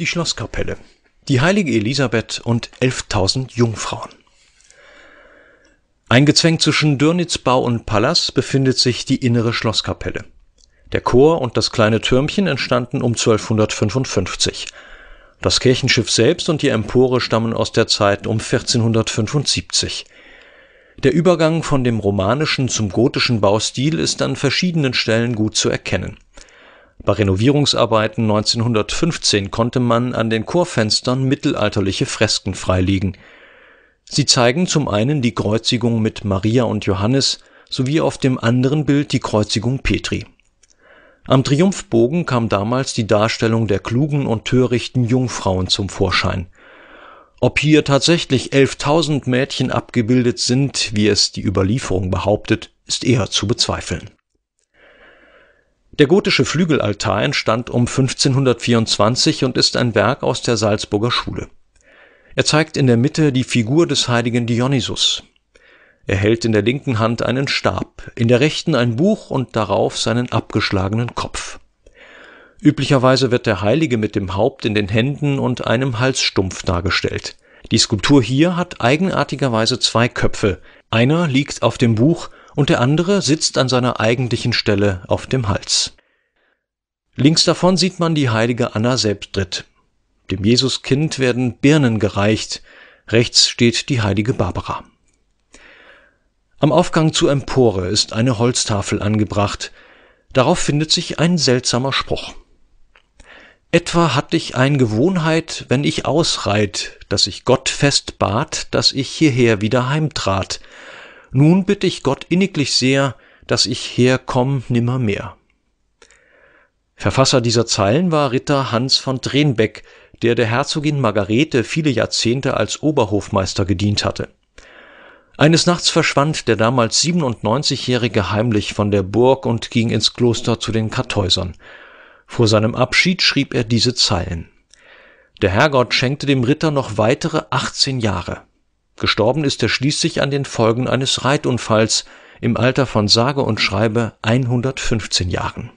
Die Schlosskapelle. Die heilige Elisabeth und 11.000 Jungfrauen. Eingezwängt zwischen Dürnitzbau und Palas befindet sich die innere Schlosskapelle. Der Chor und das kleine Türmchen entstanden um 1255. Das Kirchenschiff selbst und die Empore stammen aus der Zeit um 1475. Der Übergang von dem romanischen zum gotischen Baustil ist an verschiedenen Stellen gut zu erkennen bei Renovierungsarbeiten 1915 konnte man an den Chorfenstern mittelalterliche Fresken freilegen. Sie zeigen zum einen die Kreuzigung mit Maria und Johannes sowie auf dem anderen Bild die Kreuzigung Petri. Am Triumphbogen kam damals die Darstellung der klugen und törichten Jungfrauen zum Vorschein. Ob hier tatsächlich 11.000 Mädchen abgebildet sind, wie es die Überlieferung behauptet, ist eher zu bezweifeln der gotische Flügelaltar entstand um 1524 und ist ein Werk aus der Salzburger Schule. Er zeigt in der Mitte die Figur des heiligen Dionysus. Er hält in der linken Hand einen Stab, in der rechten ein Buch und darauf seinen abgeschlagenen Kopf. Üblicherweise wird der Heilige mit dem Haupt in den Händen und einem Halsstumpf dargestellt. Die Skulptur hier hat eigenartigerweise zwei Köpfe. Einer liegt auf dem Buch und der andere sitzt an seiner eigentlichen Stelle auf dem Hals. Links davon sieht man die heilige Anna Selbstrit. Dem Jesuskind werden Birnen gereicht, rechts steht die heilige Barbara. Am Aufgang zur Empore ist eine Holztafel angebracht, darauf findet sich ein seltsamer Spruch. Etwa hatt ich ein Gewohnheit, wenn ich ausreit, dass ich Gott fest bat, dass ich hierher wieder heimtrat, nun bitte ich Gott inniglich sehr, dass ich herkomm nimmermehr. Verfasser dieser Zeilen war Ritter Hans von Drenbeck, der der Herzogin Margarete viele Jahrzehnte als Oberhofmeister gedient hatte. Eines Nachts verschwand der damals 97-Jährige heimlich von der Burg und ging ins Kloster zu den Kartäusern. Vor seinem Abschied schrieb er diese Zeilen. Der Herrgott schenkte dem Ritter noch weitere 18 Jahre. Gestorben ist er schließlich an den Folgen eines Reitunfalls im Alter von sage und schreibe 115 Jahren